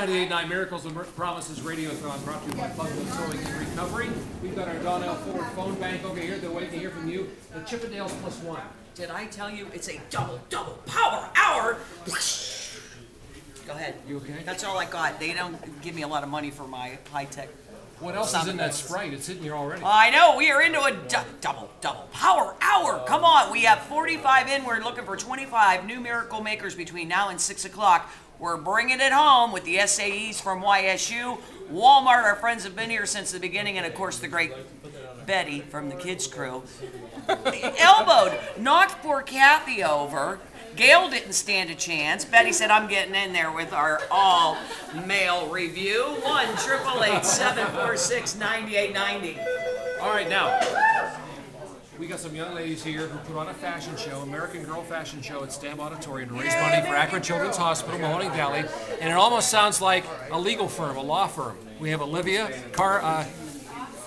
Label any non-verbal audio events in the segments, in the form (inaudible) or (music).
98.9 Miracles and Promises Radiothon brought to you by Buffalo Sewing and Recovery. We've got our Donnell Ford phone bank over here. They're waiting to hear from you. The Chippendales plus one. Did I tell you it's a double, double power hour? Go ahead. You okay? That's all I got. They don't give me a lot of money for my high tech. What else is in that Sprite? It's sitting here already. I know. We are into a du- double, double power hour. Uh, Come on. We have 45 in. We're looking for 25 new miracle makers between now and 6 o'clock. We're bringing it home with the SAEs from YSU. Walmart, our friends have been here since the beginning, and of course, the great Betty from the kids' crew. (laughs) Elbowed, knocked poor Kathy over. Gail didn't stand a chance. Betty said, I'm getting in there with our all male review. 1 746 9890. All right, now, we got some young ladies here who put on a fashion show, American Girl fashion show at Stambaugh Auditorium to raise money for Akron Children's Hospital, Mahoning Valley. And it almost sounds like a legal firm, a law firm. We have Olivia, Car, uh,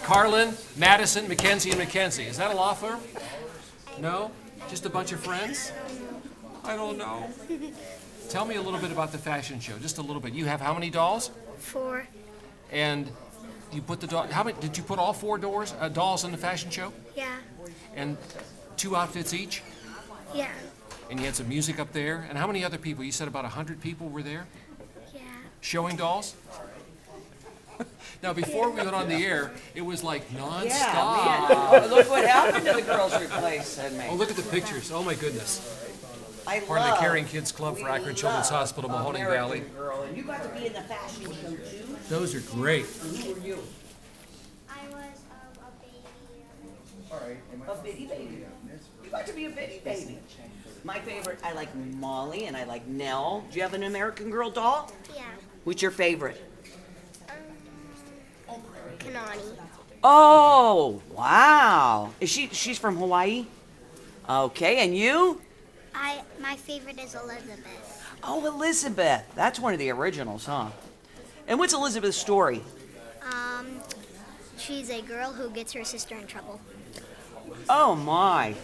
Carlin, Madison, Mackenzie, and Mackenzie. Is that a law firm? No? Just a bunch of friends? I don't know. Tell me a little bit about the fashion show, just a little bit. You have how many dolls? Four. And you put the doll. How many? Did you put all four doors uh, dolls in the fashion show? Yeah. And two outfits each? Yeah. And you had some music up there. And how many other people? You said about hundred people were there Yeah. showing dolls. (laughs) now, before we went on the air, it was like nonstop. Yeah, man. Look what happened to the girls replaced and me. Oh, look at the pictures. Oh my goodness. I Part of the Caring Kids Club for we Akron Children's love Hospital, Mahoning American Valley. Girl. And you got to be in the fashion show too. Those are great. Who were you? A bitty baby. You got to be a bitty baby. My favorite, I like Molly and I like Nell. Do you have an American Girl doll? Yeah. What's your favorite? Um, Kanani. Oh, wow. Is she she's from Hawaii? Okay, and you? I my favorite is Elizabeth. Oh, Elizabeth. That's one of the originals, huh? And what's Elizabeth's story? She's a girl who gets her sister in trouble. Oh my.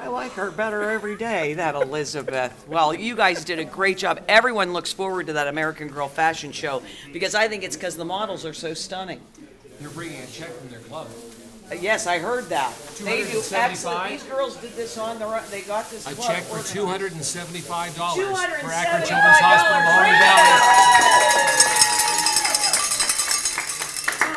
I like her better every day, that Elizabeth. Well, you guys did a great job. Everyone looks forward to that American Girl fashion show because I think it's because the models are so stunning. They're bringing a check from their club. Uh, Yes, I heard that. They do excellent. These girls did this on the run. They got this. A club check for organized. two hundred and seventy-five dollars for Akron $275. Children's Hospital, Mahoning Valley.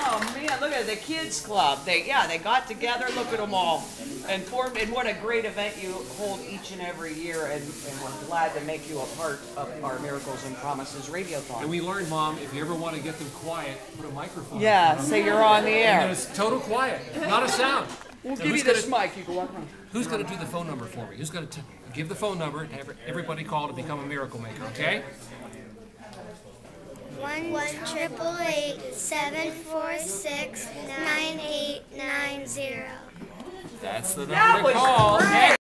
Oh man, look at the kids club. They yeah, they got together. Look at them all, and formed. And what a great event you hold each and every year. And, and we're glad to make you a part of our Miracles and Promises Radiothon. And we learned, Mom, if you ever want to get them quiet, put a microphone. Yeah, front of say them. you're on the air. And it's total quiet, not a sound. We'll Now, give you this gonna- mic. You can walk around. Who's going to do the phone number for me? Who's going to give the phone number and have everybody call to become a miracle maker? Okay? One one triple eight seven four six nine eight nine zero. That's the That number to was call. great.